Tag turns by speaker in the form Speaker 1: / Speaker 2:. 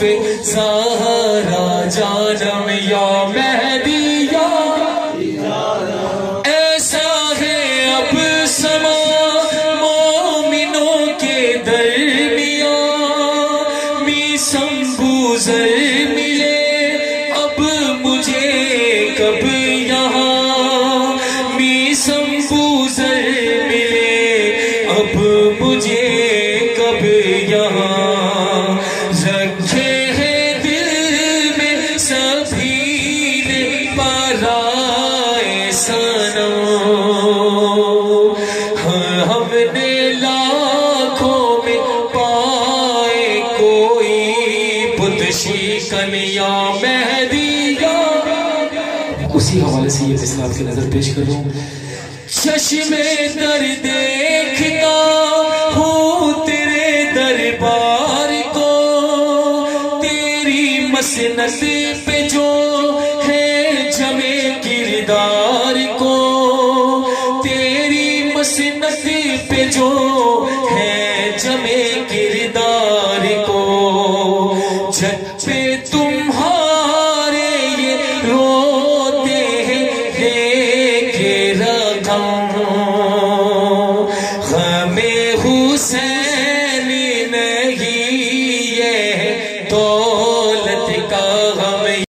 Speaker 1: पे सहारा जानम या मेहदी या ऐसा है अब समा मोमिनों के दरमिया। मी गुजर मिले, अब मुझे कब यहाँ? मीसम गुजर मिले, अब मुझे कलिया मेहदी उसी हवाले से ये मिसल आपकी नज़र पेश कर। रहा हूँ चश्मे दर देखता हूँ तेरे दरबार को। तेरी मसनत पे जो है जमे किरदार को। तेरी मसनत पे जो